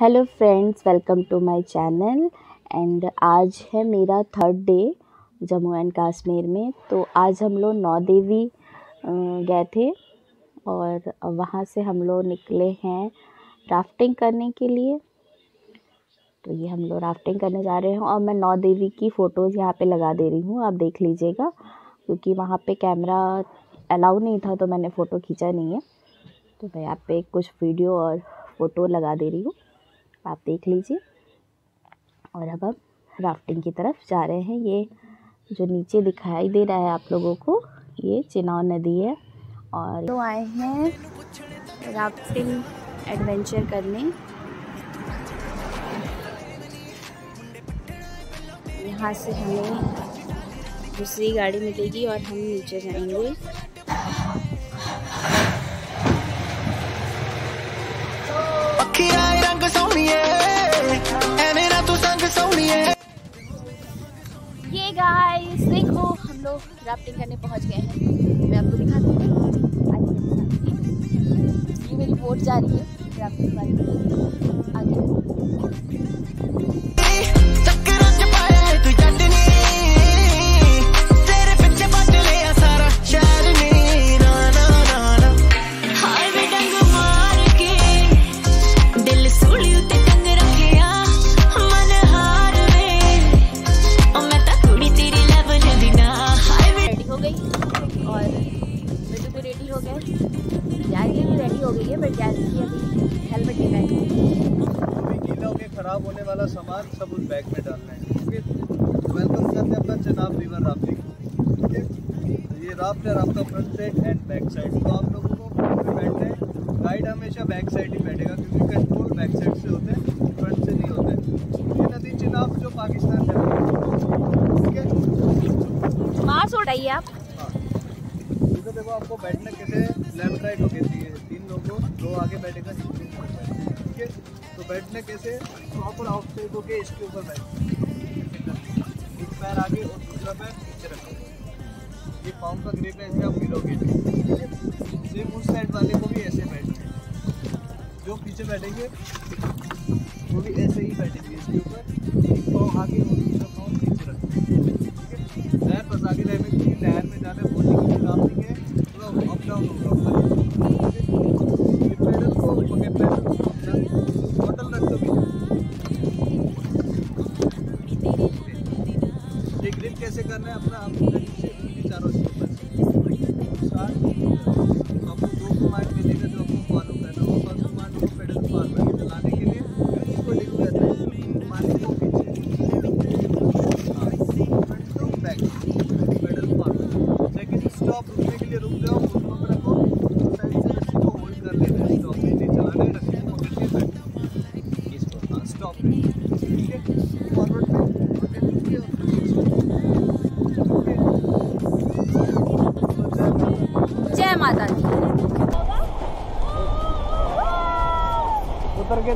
Hello friends welcome to my channel and आज है मेरा third day Jammu and Kashmir में। तो आज हम लोग नौ देवी गए थे। और वहाँ से हम लोग निकले हैं राफ्टिंग करने के लिए। तो ये हम लोग राफ्टिंग करने जा रहे हैं। और मैं नौ देवी की फ़ोटोज़ यहाँ पे लगा दे रही हूँ, आप देख लीजिएगा। क्योंकि वहाँ पे कैमरा अलाउ नहीं था तो मैंने फ़ोटो खींचा नहीं है। तो मैं यहाँ पे कुछ वीडियो और फ़ोटो लगा दे रही हूँ। आप देख लीजिए। और अब हम राफ्टिंग की तरफ़ जा रहे हैं। ये जो नीचे दिखाई दे रहा है आप लोगों को, ये चिनाव नदी है और तो आए हैं राफ्टिंग एडवेंचर करने। यहाँ से हमें दूसरी गाड़ी मिलेगी और हम नीचे जाएँगे। गाइस देखो, हम लोग राफ्टिंग करने पहुँच गए हैं। मैं आपको दिखा दूँ ये मेरी बोट जा रही है राफ्टिंग वाली। आगे। और मिट्टू भी रेडी हो गए जैसली भी रेडी हो गई है बट जैसली अभी हेलमेट नहीं गीला होके खराब होने वाला सामान सब उस बैग में डालना है। है वेलकम करते हैं अपना चनाब रिवर राफ्टिंग है तो ये राफ्ट है आपका front side and back side तो आप लोगों को फ्रंट में बैठना है। गाइड हमेशा बैक साइड ही बैठेगा क्योंकि कंट्रोल बैक साइड से होते हैं फ्रंट से नहीं होते। ये नदी चिनाब जो पाकिस्तान में ठीक है मास्क उठाइए आप। हाँ देखो, आपको बैठना कैसे लेफ़्ट राइट होके चाहिए तीन लोगों दो आगे बैठेगा ठीक है? तो बैठने कैसे? प्रॉपर आउट साइड होके इसके ऊपर बैठ। एक पैर आगे और दूसरा पैर नीचे रखो। ये पाँव का ग्रिप है, इससे आप मिलोगे सेम उस साइड वाले को भी ऐसे बैठना। जो पीछे बैठेंगे, वो भी ऐसे ही बैठेंगे इसके ऊपर। पाँव आगे और दूसरा पाँव नीचे रखेंगे लहर बस आगे लहर में लहर में जाना है बहुत ही है Não, não, não.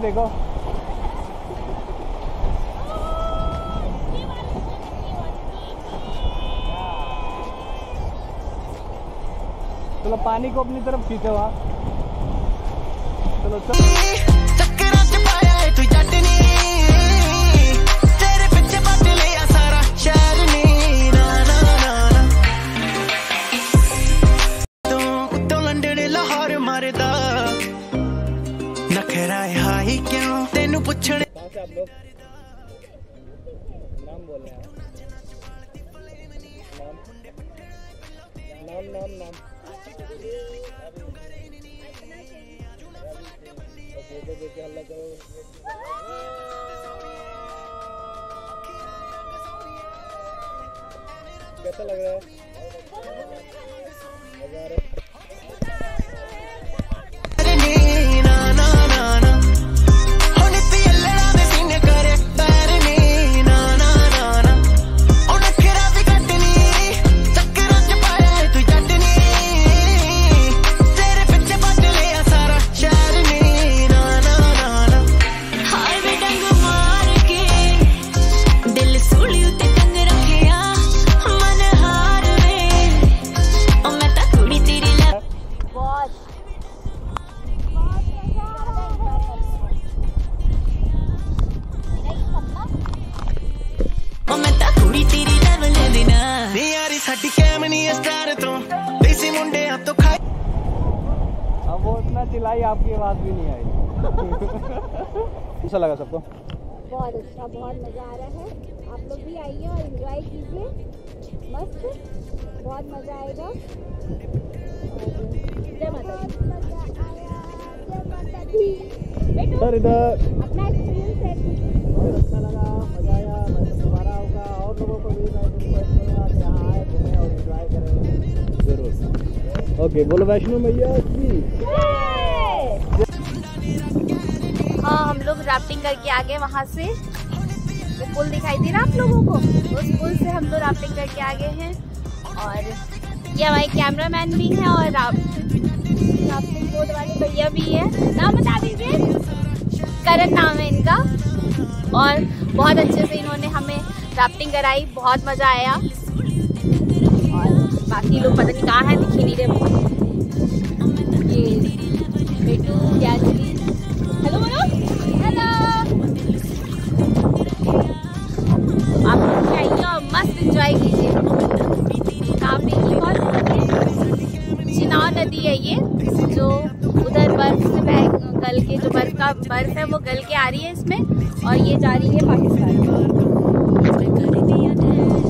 देखो। चलो पानी को अपनी तरफ़ खींचो वहाँ चलो चलो। ਹਾਈ ਕਿਉਂ ਤੈਨੂੰ ਪੁੱਛਣ कहाँ से आप लोग नाम बोल रहे हैं नाम नाम नाम नाम ओके तो देखे हल्ला करो कैसा लग रहा है मजा आ रहा है ਐ ਸਟਾਰ ਤੋਂ ਦੇਸੀ ਮੁੰਡਿਆਂ ਤੋਂ ਖਾਈ अब वो इतना चिल्लाई आपकी आवाज़ भी नहीं आई कैसा लगा सबको बहुत अच्छा बहुत मज़ा आ रहा है आप लोग भी आइए और एंजॉय कीजिए मस्त बहुत मज़ा आएगा और जय माता दी बेटू सर इधर अपना एक्सपीरियंस है बहुत अच्छा लगा मजा आया मैं तो दोबारा आऊँगा और लोगों को भी मैं रिक्वेस्ट यहाँ आए घूमें और एंजॉय करें ज़रूर ओके बोलो वैष्णो मैया की हाँ हम लोग राफ्टिंग करके आ गए वहाँ से। वो पुल दिखाई दे रहा आप लोगों को? उस पुल से हम लोग राफ्टिंग करके आ गए हैं। और ये हमारे कैमरामैन भी हैं और राफ्टिंग बोर्ड वाले भैया भी है। नाम बता दीजिए। करण नाम है इनका। और बहुत अच्छे से इन्होंने हमें राफ्टिंग कराई, बहुत मज़ा आया। और बाकी लोग पता नहीं कहाँ हैं, दिख नहीं रहे ये बेटू यात्री हेलो, बोलो। हेलो। आप आइए और मस्त एंजॉय कीजिए। सामने की और चिनाव नदी है ये, जो उधर बर्फ़ से बह, गल के जो बर्फ़ का बर्फ़ है, वो गल के आ रही है इसमें, और ये जा रही है पाकिस्तान। be your dad.